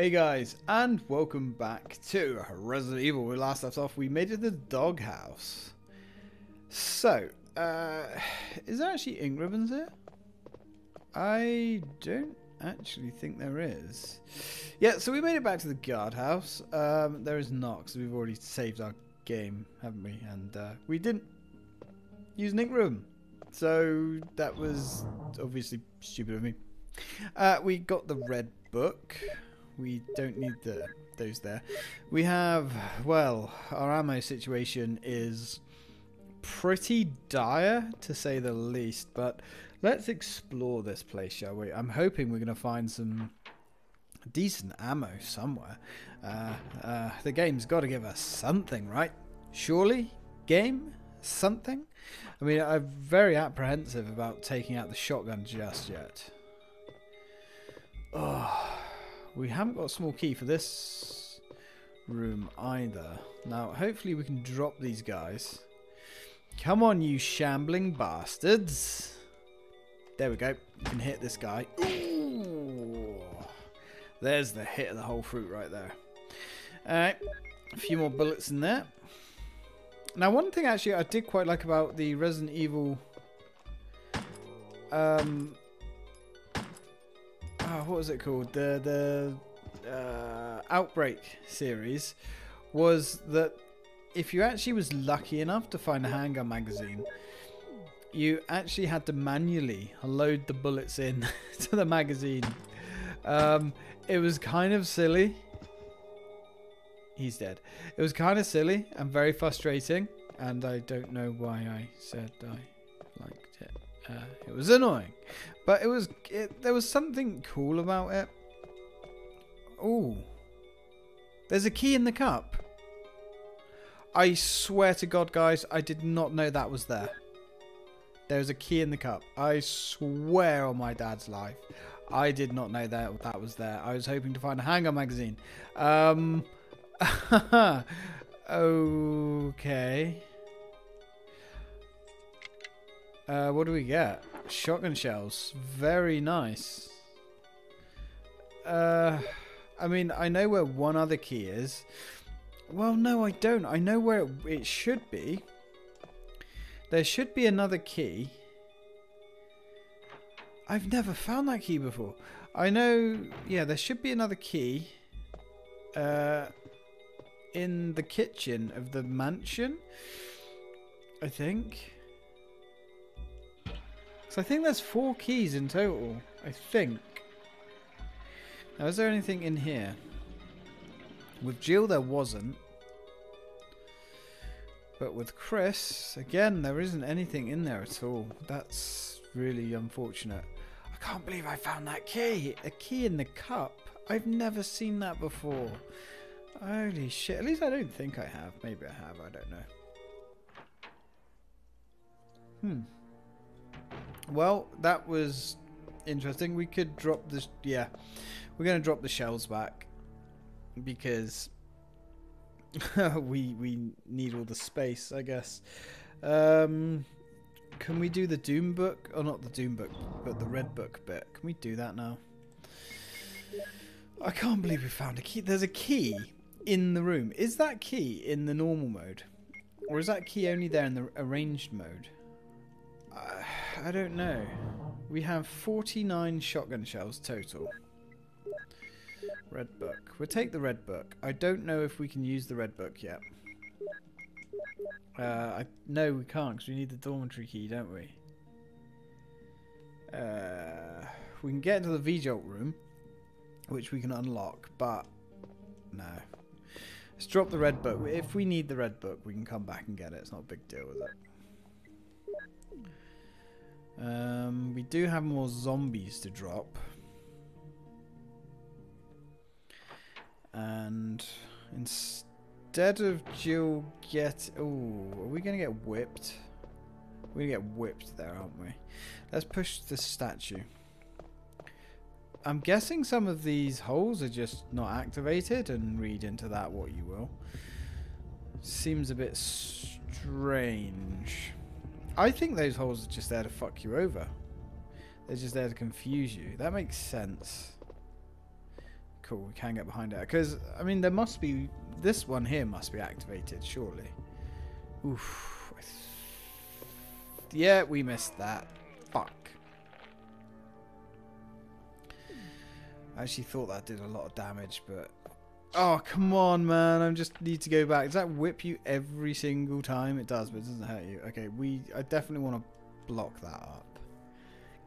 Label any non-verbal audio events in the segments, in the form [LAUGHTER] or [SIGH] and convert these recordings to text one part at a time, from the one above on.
Hey guys, and welcome back to Resident Evil. We last left off, we made it to the doghouse. So, uh, is there actually ink ribbons here? I don't actually think there is. Yeah, so we made it back to the guardhouse. Um, there is not, because we've already saved our game, haven't we? And uh, we didn't use an ink. So that was obviously stupid of me. Uh, we got the red book. We don't need the those there. We have, well, our ammo situation is pretty dire to say the least, but let's explore this place, shall we? I'm hoping we're going to find some decent ammo somewhere. Uh, uh, the game's got to give us something, right? Surely? Game? Something? I mean, I'm very apprehensive about taking out the shotgun just yet. Oh, we haven't got a small key for this room either. Now, hopefully we can drop these guys. Come on, you shambling bastards. There we go. You can hit this guy. Ooh. There's the hit of the whole fruit right there. Alright. A few more bullets in there. Now, one thing actually I did quite like about the Resident Evil... Um, oh, what was it called? The the uh, Outbreak series was that if you actually was lucky enough to find a handgun magazine, you actually had to manually load the bullets in [LAUGHS] to the magazine. Um, it was kind of silly. He's dead. It was kind of silly and very frustrating, and I don't know why I said I. Uh, it was annoying, but it was it, there was something cool about it. Oh, there's a key in the cup. I swear to God, guys, I did not know that was there. There's a key in the cup. I swear on my dad's life. I did not know that that was there. I was hoping to find a handgun magazine. Um, [LAUGHS] okay. Uh, what do we get? Shotgun shells. Very nice. Uh, I mean, I know where one other key is. Well, no, I don't. I know where it, should be. There should be another key. I've never found that key before. I know, yeah, there should be another key. Uh, in the kitchen of the mansion. I think. So I think there's four keys in total. I think. Now, is there anything in here? With Jill, there wasn't. But with Chris, again, there isn't anything in there at all. That's really unfortunate. I can't believe I found that key. A key in the cup. I've never seen that before. Holy shit. At least I don't think I have. Maybe I have. I don't know. Hmm. Well, that was interesting. We could drop this. Yeah. We're going to drop the shells back. Because [LAUGHS] we we need all the space, I guess. Um, can we do the Doom book? Or not the Doom book, but the Red book bit. Can we do that now? I can't believe we found a key. There's a key in the room. Is that key in the normal mode? Or is that key only there in the arranged mode? Uh, I don't know. We have 49 shotgun shells total. Red book. We'll take the red book. I don't know if we can use the red book yet. Uh, I No, we can't because we need the dormitory key, don't we? Uh, we can get into the V-Jolt room, which we can unlock, but no. Let's drop the red book. If we need the red book, we can come back and get it. It's not a big deal with it. Um, we do have more zombies to drop. And instead of Jill get... Oh, are we going to get whipped? We're going to get whipped there, aren't we? Let's push the statue. I'm guessing some of these holes are just not activated and read into that what you will. Seems a bit strange. I think those holes are just there to fuck you over. They're just there to confuse you. That makes sense. cool. We can get behind it. Because, I mean, there must be... This one here must be activated, surely. Oof. Yeah, we missed that. Fuck. I actually thought that did a lot of damage, but... Oh, come on, man. I just need to go back. Does that whip you every single time? It does, but it doesn't hurt you. Okay, we. I definitely want to block that up.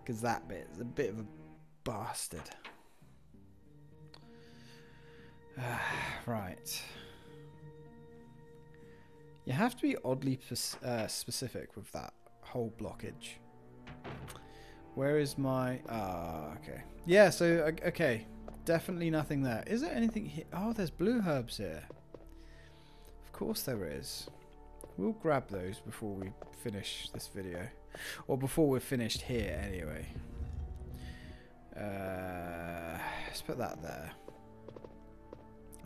Because that bit is a bit of a bastard. [SIGHS] right. You have to be oddly uh, specific with that whole blockage. Where is my... Ah, okay. Yeah, so, okay. Definitely nothing there. Is there anything here? Oh, there's blue herbs here. Of course there is. We'll grab those before we finish this video. Or before we're finished here, anyway. Uh, let's put that there.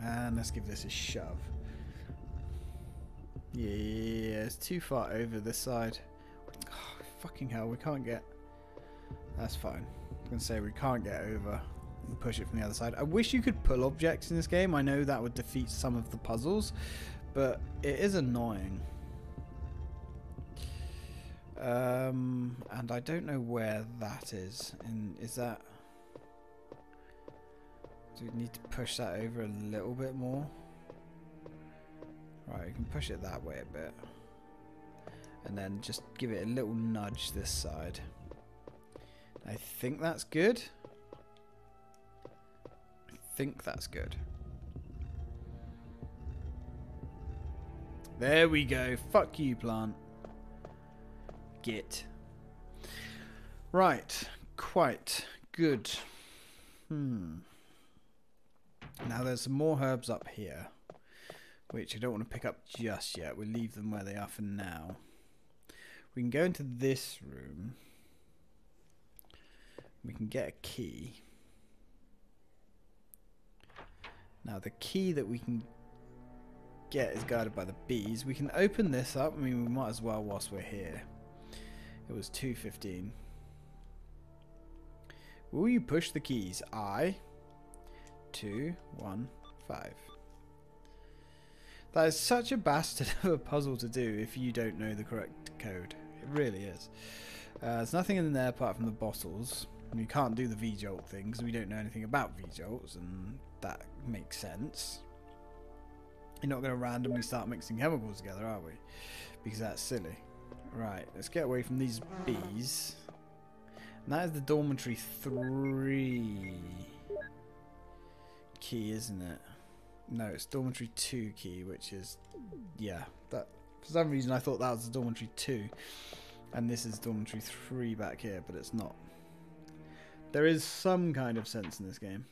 And let's give this a shove. Yeah, it's too far over this side. Oh, fucking hell, we can't get... That's fine. I'm gonna say we can't get over push it from the other side. I wish you could pull objects in this game. I know that would defeat some of the puzzles, but it is annoying. Um, and I don't know where that is. In is that? Do we need to push that over a little bit more? Right, you can push it that way a bit. And then just give it a little nudge this side. I think that's good. Think that's good. There we go. Fuck you, plant. Get. Right. Quite good. Hmm. Now there's some more herbs up here, which I don't want to pick up just yet. We'll leave them where they are for now. We can go into this room. We can get a key. Now the key that we can get is guarded by the bees. We can open this up. I mean, we might as well whilst we're here. It was 2.15. Will you push the keys? I two, one, five. That is such a bastard [LAUGHS] of a puzzle to do if you don't know the correct code. It really is. Uh, there's nothing in there apart from the bottles. And you can't do the V-Jolt thing because we don't know anything about V-Jolts, and that makes sense. You're not going to randomly start mixing chemicals together, are we? Because that's silly. Right, let's get away from these bees. And that is the dormitory 3 key, isn't it? No, it's dormitory 2 key, which is, yeah, that for some reason I thought that was the dormitory 2, and this is dormitory 3 back here, but it's not. There is some kind of sense in this game.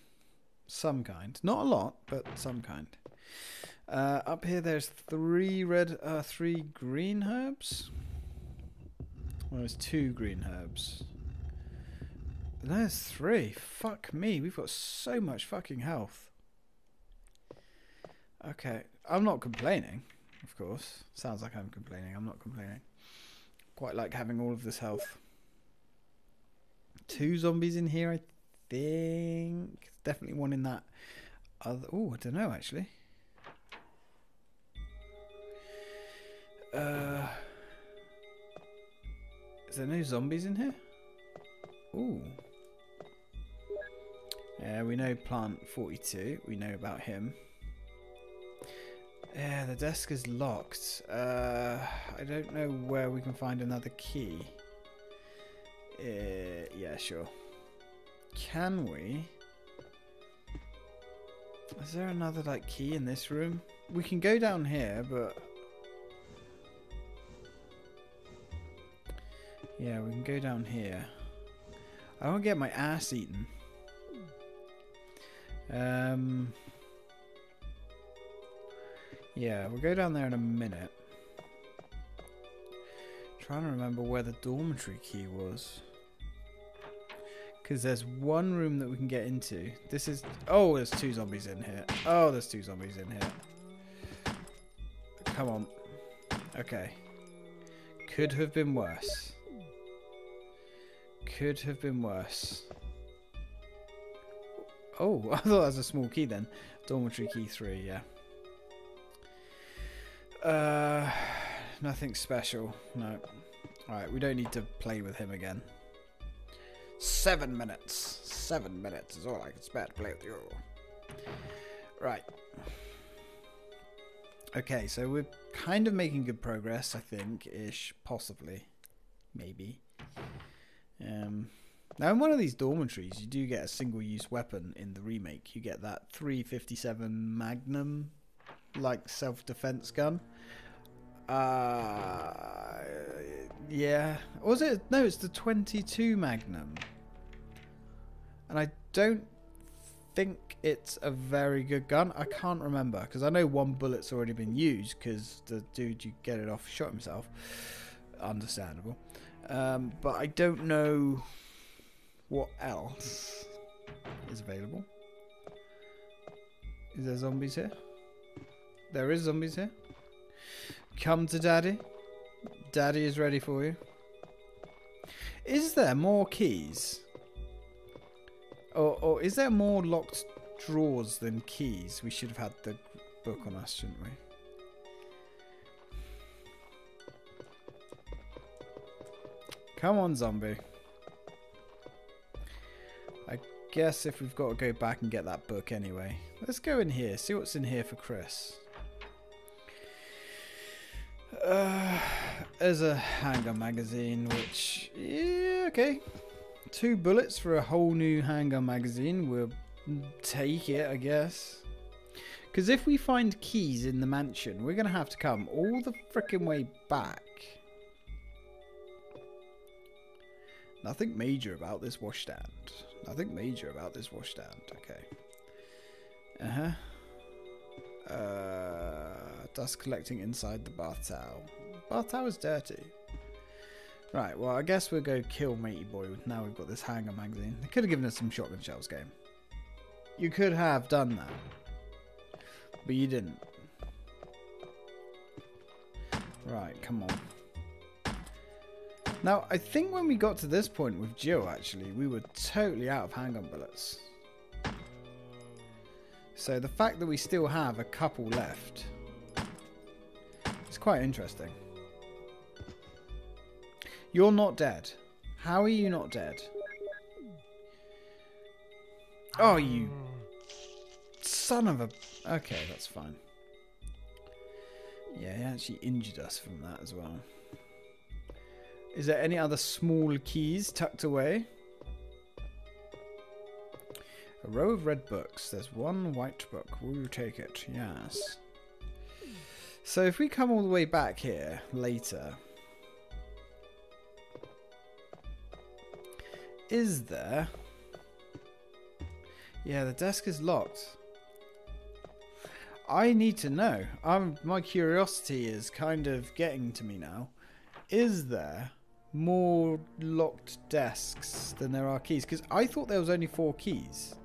Some kind. Not a lot, but some kind. Uh, up here there's three red, uh, three green herbs. Well, there's two green herbs. There's three. Fuck me. We've got so much fucking health. Okay. I'm not complaining, of course. Sounds like I'm complaining. I'm not complaining. Quite like having all of this health. Two zombies in here, I think. Definitely one in that other... Oh, I don't know, actually. Uh... Is there no zombies in here? Ooh. Yeah, we know Plant 42. We know about him. Yeah, the desk is locked. Uh, I don't know where we can find another key. Uh, yeah, sure. Can we? Is there another like key in this room? We can go down here, but yeah, we can go down here. I won't get my ass eaten. Um, yeah, we'll go down there in a minute. Trying to remember where the dormitory key was. Because there's one room that we can get into. This is... Oh, there's two zombies in here. Oh, there's two zombies in here. Come on. Okay. Could have been worse. Could have been worse. Oh, [LAUGHS] I thought that was a small key then. Dormitory key three, yeah. Uh, [SIGHS] nothing special. No. Alright, we don't need to play with him again. Seven minutes. Seven minutes is all I can spare to play with you. Right. Okay, so we're kind of making good progress, I think, ish, possibly, maybe. Um, now, in one of these dormitories, you do get a single-use weapon in the remake. You get that 357 Magnum, like self-defense gun. Uh, yeah. Was it? No, it's the 22 Magnum. And I don't think it's a very good gun. I can't remember because I know one bullet's already been used because the dude you get it off shot himself. Understandable. Um, but I don't know what else is available. Is there zombies here? There is zombies here. Come to daddy. Daddy is ready for you. Is there more keys? Or, or is there more locked drawers than keys? We should have had the book on us, shouldn't we? Come on, zombie. I guess if we've got to go back and get that book anyway. Let's go in here, see what's in here for Chris. Uh, there's a handgun magazine, which, yeah, okay. Two bullets for a whole new handgun magazine. We'll take it, I guess. Because if we find keys in the mansion, we're going to have to come all the freaking way back. Nothing major about this washstand. Nothing major about this washstand. Okay. Uh-huh. Uh, dust collecting inside the bath towel. Bath towel is dirty. Right, well, I guess we'll go kill Matey Boy now we've got this hanger magazine. They could have given us some shotgun shells game. You could have done that. But you didn't. Right, come on. Now, I think when we got to this point with Jill, actually, we were totally out of handgun bullets. So the fact that we still have a couple left is quite interesting. You're not dead. How are you not dead? Oh, you son of a... Okay, that's fine. Yeah, he actually injured us from that as well. Is there any other small keys tucked away? A row of red books. There's one white book. Will you take it? Yes. So if we come all the way back here later, is there? Yeah, the desk is locked. I need to know. Um, my curiosity is kind of getting to me now. Is there more locked desks than there are keys? Because I thought there was only four keys.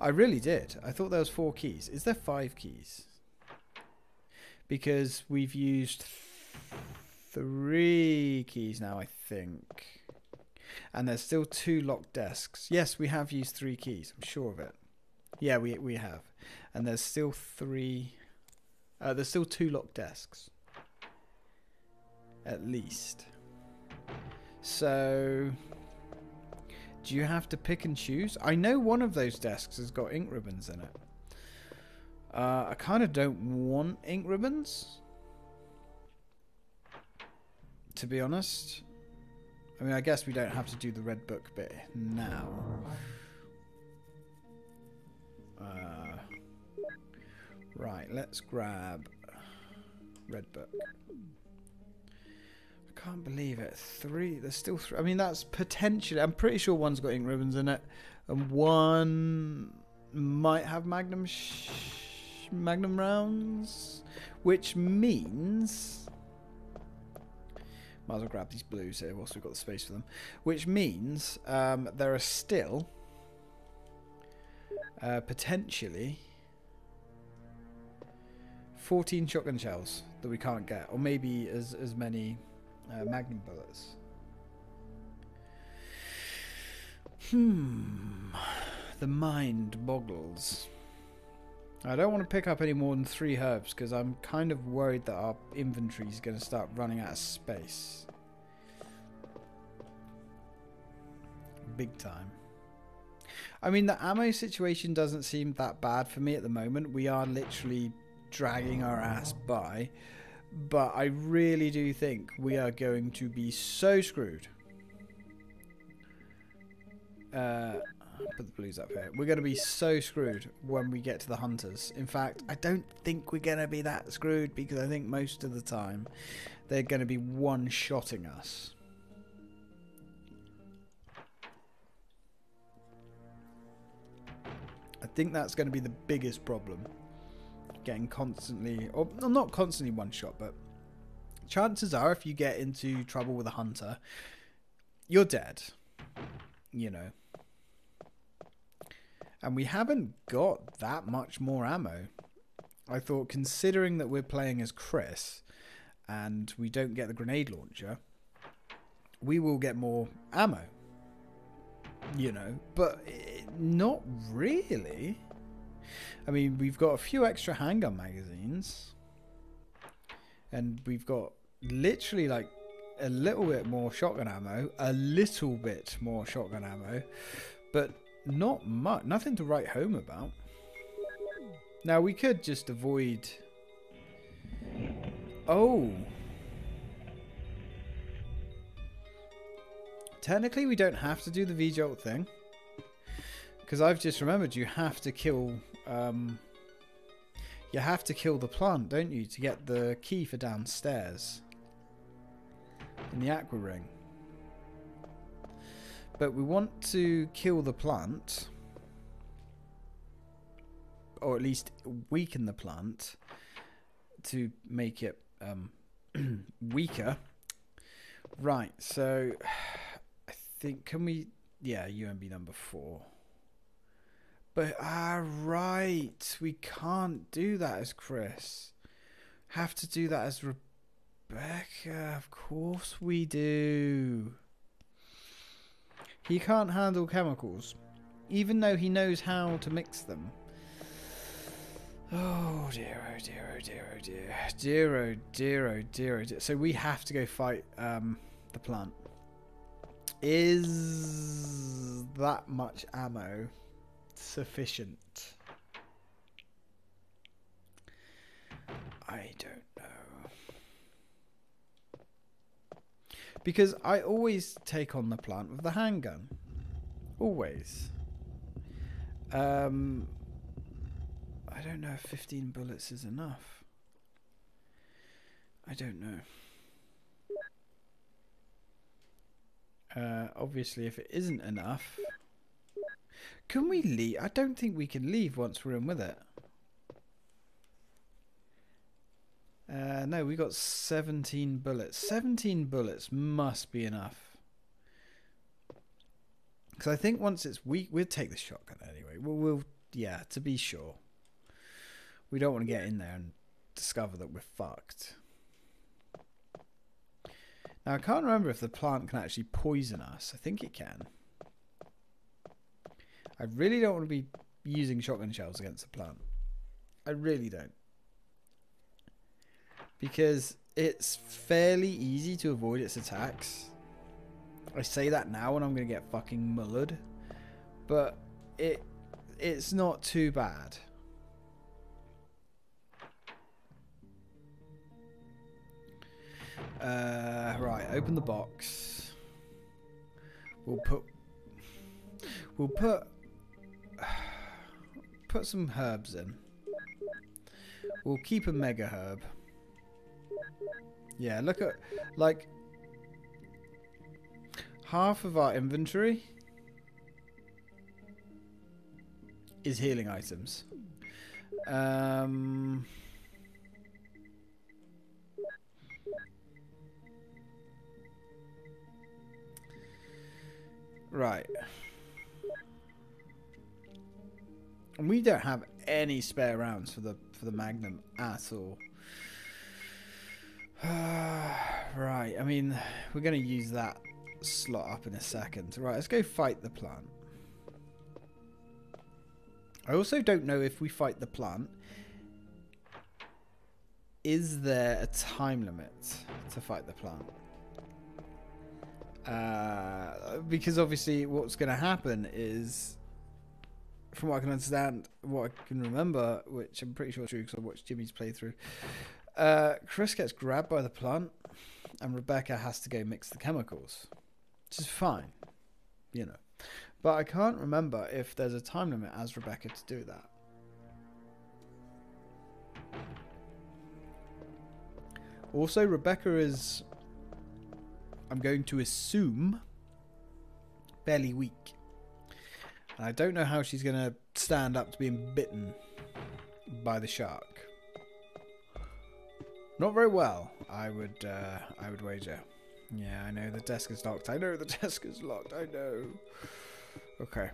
I really did. I thought there was four keys. Is there five keys? Because we've used three keys now, I think. And there's still two locked desks. Yes, we have used three keys. I'm sure of it. Yeah, we we have. And there's still three. Uh, there's still two locked desks. At least. So, do you have to pick and choose? I know one of those desks has got ink ribbons in it. Uh, I kind of don't want ink ribbons. To be honest. I mean, I guess we don't have to do the red book bit now. Uh, right, let's grab red book. I can't believe it. Three. There's still three. I mean, that's potentially. I'm pretty sure one's got ink ribbons in it, and one might have magnum magnum rounds, which means might as well grab these blues here whilst we've got the space for them. Which means um, there are still uh, potentially 14 shotgun shells that we can't get, or maybe as as many uh, magnum bullets. Hmm. the mind boggles. I don't want to pick up any more than three herbs because I'm kind of worried that our inventory is going to start running out of space. Big time. I mean, the ammo situation doesn't seem that bad for me at the moment. We are literally dragging our ass by. But I really do think we are going to be so screwed. Uh, put the blues up here. We're going to be so screwed when we get to the hunters. In fact, I don't think we're going to be that screwed because I think most of the time they're going to be one-shotting us. I think that's going to be the biggest problem. Getting constantly, or not constantly one shot, but chances are if you get into trouble with a hunter, you're dead. You know. And we haven't got that much more ammo. I thought, considering that we're playing as Chris and we don't get the grenade launcher, we will get more ammo. You know, but not really. I mean, we've got a few extra handgun magazines. And we've got literally like a little bit more shotgun ammo, a little bit more shotgun ammo, but not much, nothing to write home about. Now we could just avoid. Oh. Technically, we don't have to do the V-Jolt thing. Because I've just remembered you have to kill... Um, you have to kill the plant, don't you, to get the key for downstairs. In the aqua ring. But we want to kill the plant. Or at least weaken the plant. To make it um, [CLEARS THROAT] weaker. Right, so... I think... Can we... Yeah, UMB number four. But, ah, right. We can't do that as Chris. Have to do that as Rebecca. Of course we do. He can't handle chemicals, even though he knows how to mix them. Oh dear, oh dear, oh dear, oh dear. Dear, oh dear, oh dear, oh dear. So we have to go fight um, the plant. Is that much ammo sufficient? I don't Because I always take on the plant with the handgun. Always. Um, I don't know if 15 bullets is enough. I don't know. Uh, obviously, if it isn't enough... Can we leave? I don't think we can leave once we're in with it. Uh, no, we got 17 bullets. 17 bullets must be enough. Because I think once it's weak, we'll take the shotgun anyway. We'll, we'll, yeah, to be sure. We don't want to get in there and discover that we're fucked. Now, I can't remember if the plant can actually poison us. I think it can. I really don't want to be using shotgun shells against the plant. I really don't because it's fairly easy to avoid its attacks. I say that now and I'm going to get fucking mullered, but it it's not too bad. Uh, right, open the box. We'll put we'll put [SIGHS] put some herbs in. We'll keep a mega herb. Yeah, look at, like, half of our inventory is healing items. Um... Right. And we don't have any spare rounds for the for the Magnum at all. [SIGHS] right, I mean, we're going to use that slot up in a second. Right, let's go fight the plant. I also don't know if we fight the plant. Is there a time limit to fight the plant? Uh, because obviously, what's going to happen is, from what I can understand, what I can remember, which I'm pretty sure is true because I watched Jimmy's playthrough, uh, Chris gets grabbed by the plant, and Rebecca has to go mix the chemicals, which is fine, you know. But I can't remember if there's a time limit as Rebecca to do that. Also, Rebecca is, I'm going to assume, fairly weak. And I don't know how she's going to stand up to being bitten by the shark. Not very well, I would, uh, I would wager. Yeah, I know the desk is locked. I know the [LAUGHS] desk is locked. I know. Okay.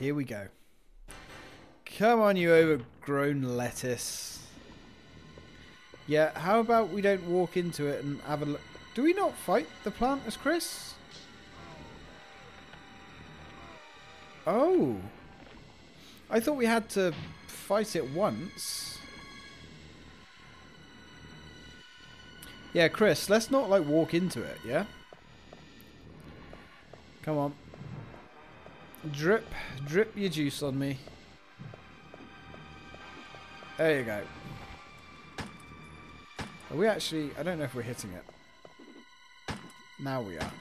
Here we go. Come on, you overgrown lettuce. Yeah, how about we don't walk into it and have a look? Do we not fight the plant as Chris? Oh. I thought we had to fight it once. Yeah, Chris, let's not like walk into it, yeah? Come on. Drip, drip your juice on me. There you go. Are we actually... I don't know if we're hitting it. Now we are.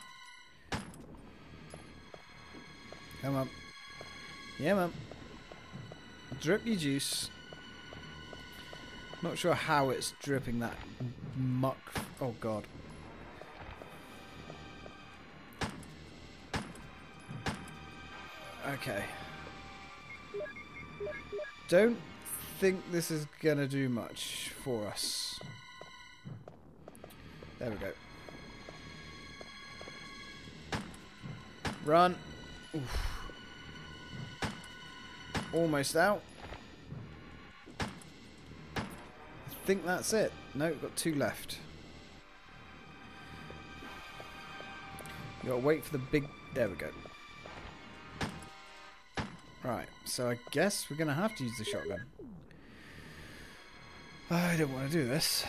Come on. Yeah, man. Drip your juice. Not sure how it's dripping that muck. Oh, God. Okay. Don't think this is going to do much for us. There we go. Run. Oof. Almost out. I think that's it. No, we've got two left. You gotta wait for the big... There we go. Right, so I guess we're gonna have to use the shotgun. I don't want to do this.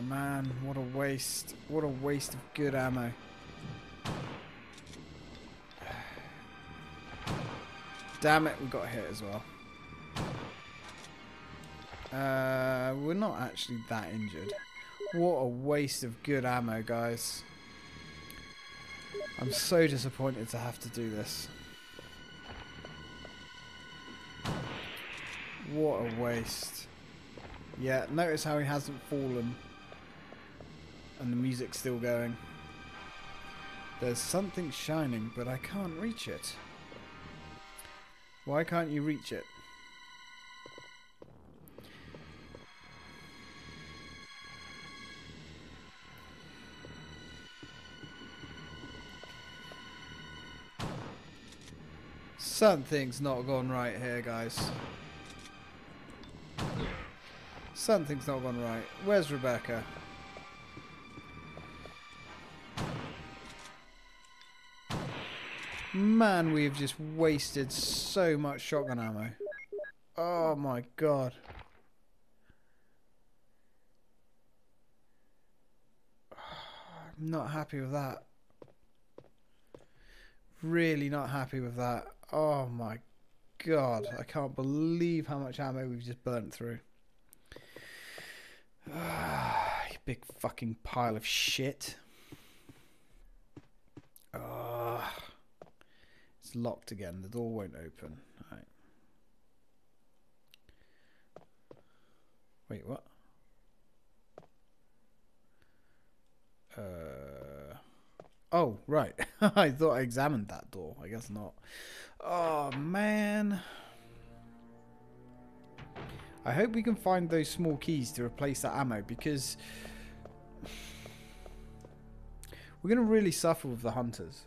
Oh man, what a waste. What a waste of good ammo. Damn it, we got hit as well. Uh, we're not actually that injured. What a waste of good ammo, guys. I'm so disappointed to have to do this. What a waste. Yeah, notice how he hasn't fallen. And the music's still going. There's something shining, but I can't reach it. Why can't you reach it? Something's not gone right here, guys. Something's not gone right. Where's Rebecca? Man, we've just wasted so much shotgun ammo. Oh my god. [SIGHS] I'm not happy with that. Really not happy with that. Oh my god. I can't believe how much ammo we've just burnt through. Ah, [SIGHS] you big fucking pile of shit. It's locked again. The door won't open. Right. Wait, what? Uh. Oh, right. [LAUGHS] I thought I examined that door. I guess not. Oh, man. I hope we can find those small keys to replace that ammo because [SIGHS] we're going to really suffer with the hunters.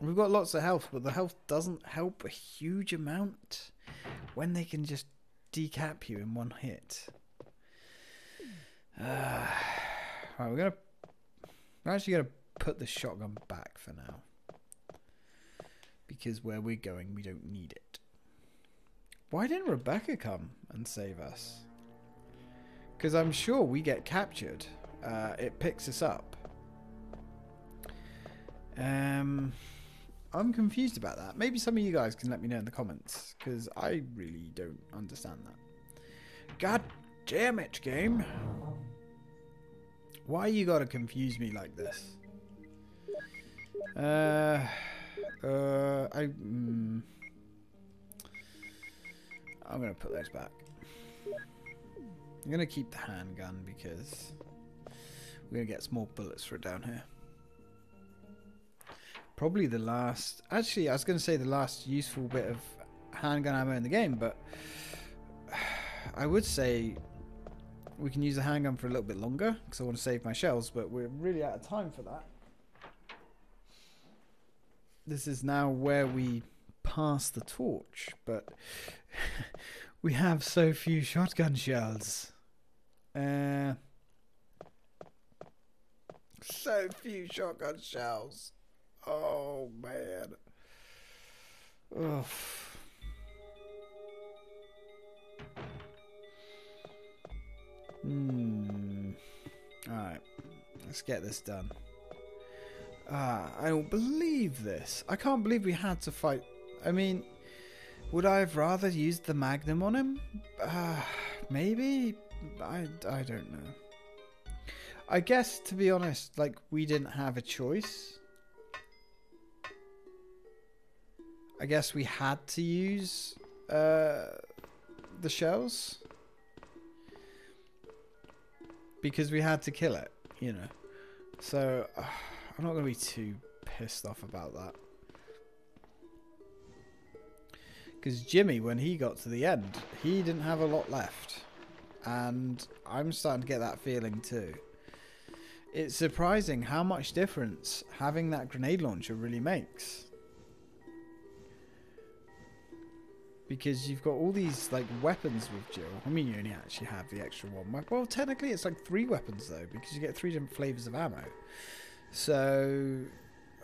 We've got lots of health, but the health doesn't help a huge amount when they can just decap you in one hit. Uh, [SIGHS] right, we're gonna. We're actually gonna put the shotgun back for now because where we're going, we don't need it. Why didn't Rebecca come and save us? Because I'm sure we get captured. Uh, it picks us up. Um, I'm confused about that. Maybe some of you guys can let me know in the comments because I really don't understand that. God damn it, game! Why you gotta confuse me like this? Uh, uh, I. Mm, I'm gonna put those back. I'm gonna keep the handgun because we're gonna get some more bullets for it down here. Probably the last. Actually, I was gonna say the last useful bit of handgun ammo in the game, but [SIGHS] I would say we can use the handgun for a little bit longer because I want to save my shells, but we're really out of time for that. This is now where we pass the torch, but [LAUGHS] we have so few shotgun shells. Uh, so few shotgun shells. Oh man. Ugh. Hmm. Alright. Let's get this done. Ah, I don't believe this. I can't believe we had to fight. I mean, would I have rather used the Magnum on him? Uh, maybe? I, I don't know. I guess, to be honest, like, we didn't have a choice. I guess we had to use uh, the shells. Because we had to kill it, you know. So, uh, I'm not going to be too pissed off about that. Because Jimmy, when he got to the end, he didn't have a lot left. And I'm starting to get that feeling too. It's surprising how much difference having that grenade launcher really makes. Because you've got all these like weapons with Jill. I mean, you only actually have the extra one. Well, technically, it's like three weapons though, because you get three different flavors of ammo. So,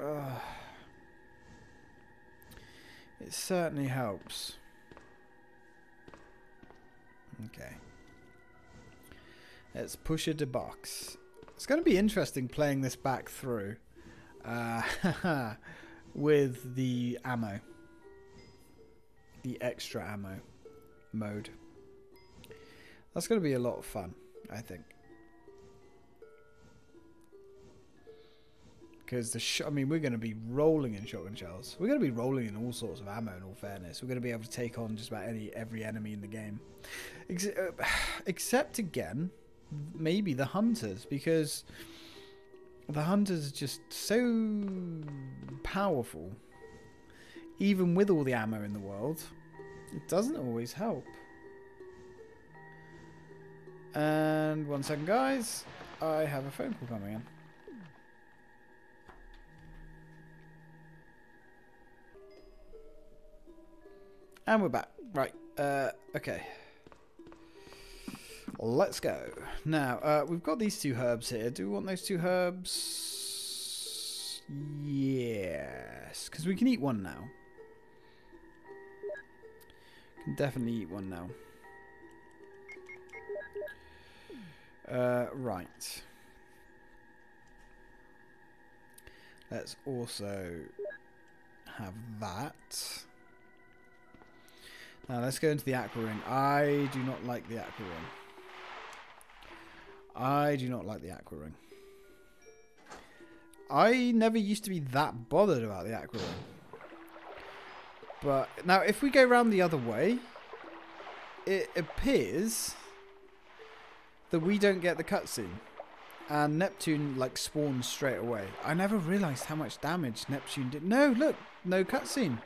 uh, it certainly helps. Okay. Let's push it to box. It's going to be interesting playing this back through uh, [LAUGHS] with the ammo the extra ammo mode. That's going to be a lot of fun, I think. Because the I mean, we're going to be rolling in shotgun shells. We're going to be rolling in all sorts of ammo. In all fairness, we're going to be able to take on just about any every enemy in the game, Ex uh, except again, maybe the hunters, because the hunters are just so powerful even with all the ammo in the world, it doesn't always help. And one second, guys. I have a phone call coming in. And we're back. Right. Uh, okay. Let's go. Now, uh, we've got these two herbs here. Do we want those two herbs? Yes. Because we can eat one now. Can definitely eat one now. Uh, right. Let's also have that. Now let's go into the aqua ring. I do not like the aqua ring. I do not like the aqua ring. I never used to be that bothered about the aqua ring. But now, if we go around the other way, it appears that we don't get the cutscene. And Neptune, like, spawns straight away. I never realised how much damage Neptune did. No, look, no cutscene.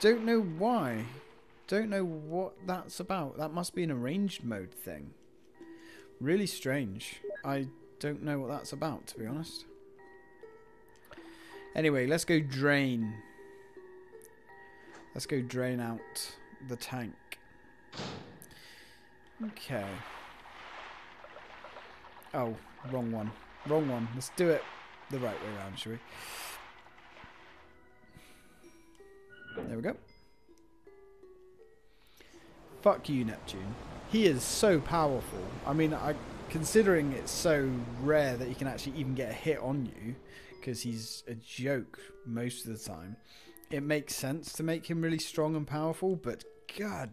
Don't know why. Don't know what that's about. That must be an arranged mode thing. Really strange. I don't know what that's about, to be honest. Anyway, let's go drain. Let's go drain out the tank. Okay. Oh, wrong one. Wrong one. Let's do it the right way around, shall we? There we go. Fuck you, Neptune. He is so powerful. I mean, I considering it's so rare that he can actually even get a hit on you, because he's a joke most of the time. It makes sense to make him really strong and powerful, but god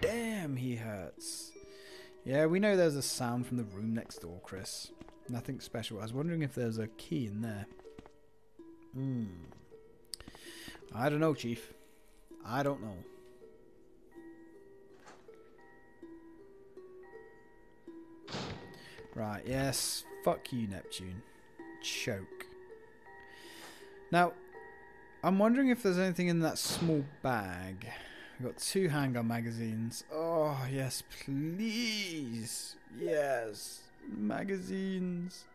damn, he hurts. Yeah, we know there's a sound from the room next door, Chris. Nothing special. I was wondering if there's a key in there. Hmm. I don't know, Chief. I don't know. Right, yes. Fuck you, Neptune. Choke. Now, I'm wondering if there's anything in that small bag. We've got two handgun magazines. Oh, yes, please. Yes, magazines.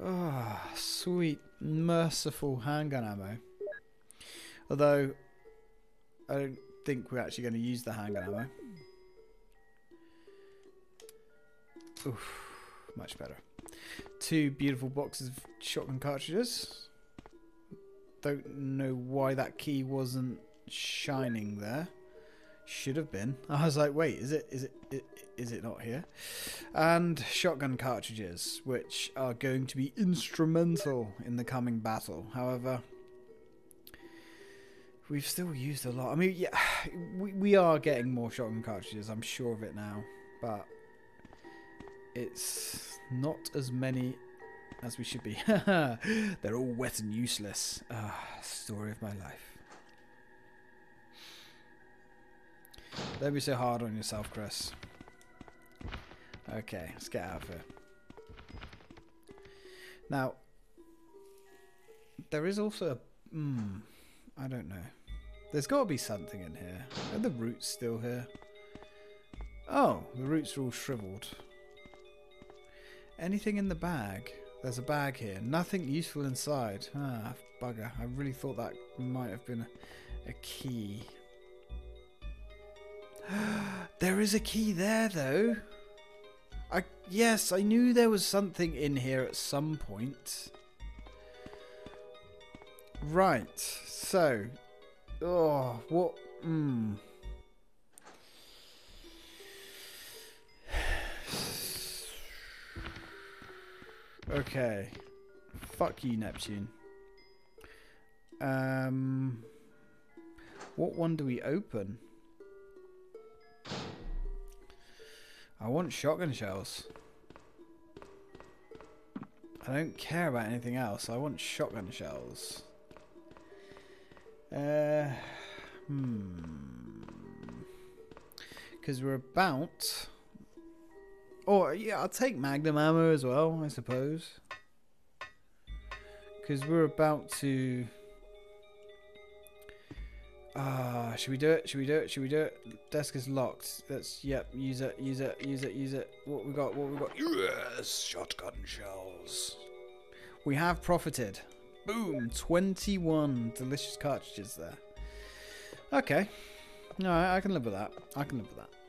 Oh, sweet, merciful handgun ammo. Although, I don't think we're actually going to use the handgun ammo. Oof, much better. Two beautiful boxes of shotgun cartridges. Don't know why that key wasn't shining there. Should have been. [LAUGHS] I was like, wait, is it? Is it? Is it not here? And shotgun cartridges, which are going to be instrumental in the coming battle. However, we've still used a lot. I mean, yeah, [SIGHS] we we are getting more shotgun cartridges. I'm sure of it now, but it's not as many as we should be. [LAUGHS] They're all wet and useless. Ah, story of my life. Don't be so hard on yourself, Chris. Okay, let's get out of here. Now, there is also a... Hmm, I don't know. There's got to be something in here. Are the roots still here? Oh, the roots are all shriveled. Anything in the bag? There's a bag here. Nothing useful inside. Ah, bugger. I really thought that might have been a, a key. [GASPS] there is a key there, though. I yes, I knew there was something in here at some point. Right. So, oh, what? Hmm. Okay. Fuck you, Neptune. Um, what one do we open? I want shotgun shells. I don't care about anything else. I want shotgun shells. Uh, hmm. Because we're about... Oh, yeah, I'll take magnum ammo as well, I suppose. Because we're about to... Ah, uh, should we do it? Should we do it? Should we do it? Desk is locked. Let's, yep, use it, use it, use it, use it. What we got, what we got? Yes, shotgun shells. We have profited. Boom, 21 delicious cartridges there. Okay. No, I can live with that. I can live with that.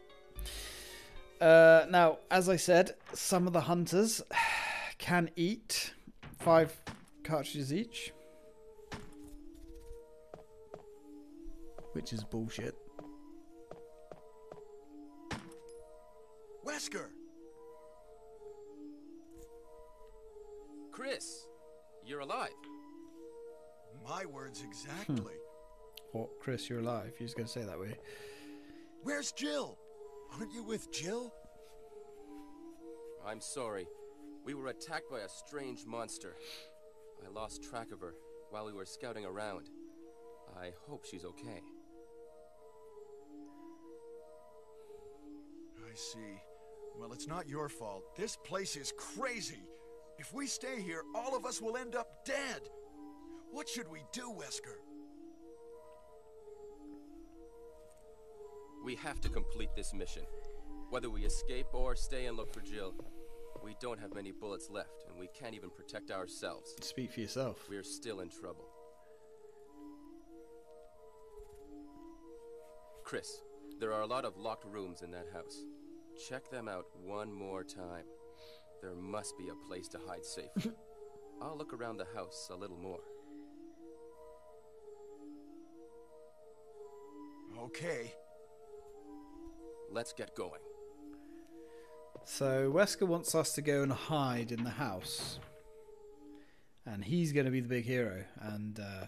Uh, now, as I said, some of the hunters [SIGHS] can eat five cartridges each. which is bullshit. Wesker! Chris, you're alive. My words exactly. Hmm. What, Chris, you're alive? You're just going to say that way. Where's Jill? Aren't you with Jill? I'm sorry. We were attacked by a strange monster. I lost track of her while we were scouting around. I hope she's okay. I see. Well, it's not your fault. This place is crazy. If we stay here, all of us will end up dead. What should we do, Wesker? We have to complete this mission. Whether we escape or stay and look for Jill, we don't have many bullets left, and we can't even protect ourselves. Speak for yourself. We're still in trouble. Chris, there are a lot of locked rooms in that house. Check them out one more time. There must be a place to hide safely. [LAUGHS] I'll look around the house a little more. Okay. Let's get going. So Wesker wants us to go and hide in the house, and he's going to be the big hero and uh,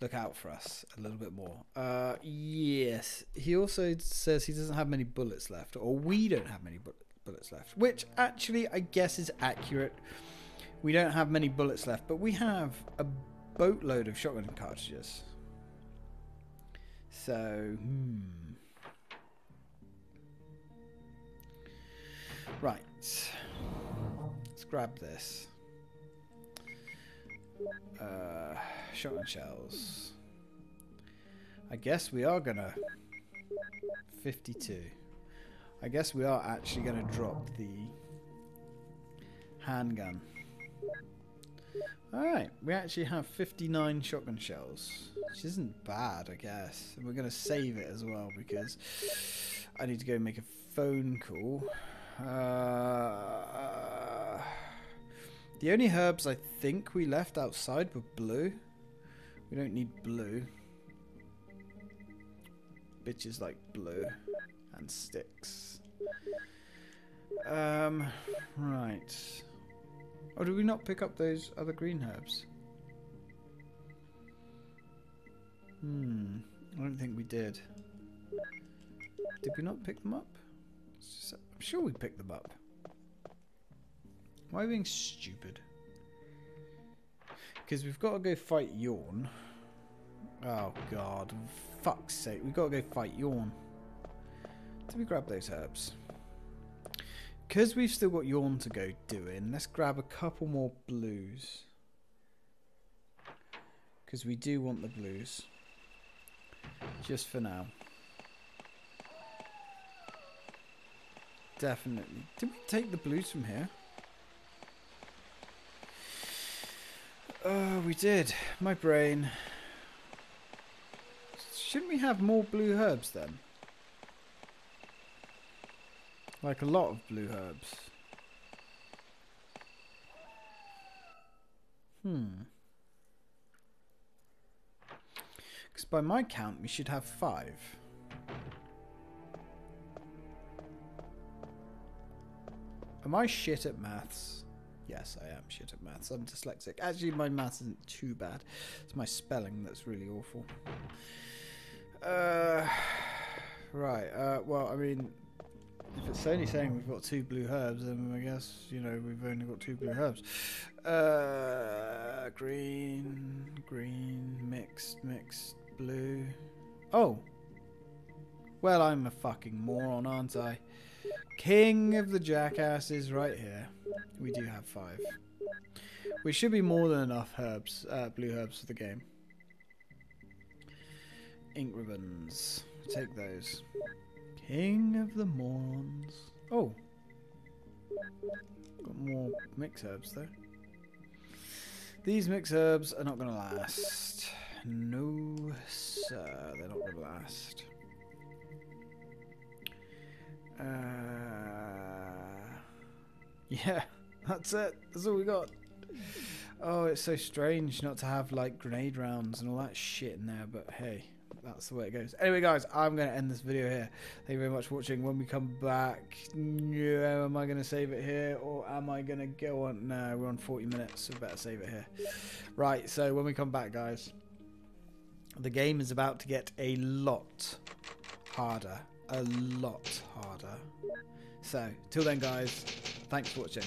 look out for us a little bit more. Uh, yes, he also says he doesn't have many bullets left, or we don't have many bu- bullets left, which actually I guess is accurate. We don't have many bullets left, but we have a boatload of shotgun cartridges. So, hmm. Right. Let's grab this. Uh, shotgun shells. I guess we are gonna. 52. I guess we are actually gonna drop the handgun. Alright, we actually have 59 shotgun shells, which isn't bad, I guess. And we're going to save it as well because I need to go make a phone call. Uh, the only herbs I think we left outside were blue. We don't need blue. Bitches like blue and sticks. Um, right. Or did we not pick up those other green herbs? Hmm. I don't think we did. Did we not pick them up? Just, I'm sure we picked them up. Why are we being stupid? Because we've got to go fight Yawn. Oh god, fuck's sake, we've got to go fight Yawn. Did we grab those herbs? Because we've still got Yawn to go doing, let's grab a couple more blues. Because we do want the blues. Just for now. Definitely. Did we take the blues from here? Oh, we did. My brain. Shouldn't we have more blue herbs then? Like a lot of blue herbs. Hmm. Because by my count, we should have five. Am I shit at maths? Yes, I am shit at maths. I'm dyslexic. Actually, my maths isn't too bad. It's my spelling that's really awful. Uh, right. Uh, well, I mean, if it's only saying we've got two blue herbs, then I guess you know we've only got two blue herbs. Uh, green, green, mixed, mixed, blue. Oh. Well, I'm a fucking moron, aren't I? King of the jackasses right here. We do have five. We should be more than enough herbs, uh, blue herbs for the game. Ink ribbons. Take those. King of the morons. Oh. Got more mix herbs though. These mix herbs are not going to last. No, sir. They're not going to last. Uh, yeah, [LAUGHS] that's it. That's all we got. Oh, it's so strange not to have like grenade rounds and all that shit in there, but hey, that's the way it goes. Anyway, guys, I'm going to end this video here. Thank you very much for watching. When we come back, yeah, am I going to save it here or am I going to go on? No, we're on 40 minutes, so better save it here. Right, so when we come back, guys, the game is about to get a lot harder a lot harder. So, till then, guys, thanks for watching.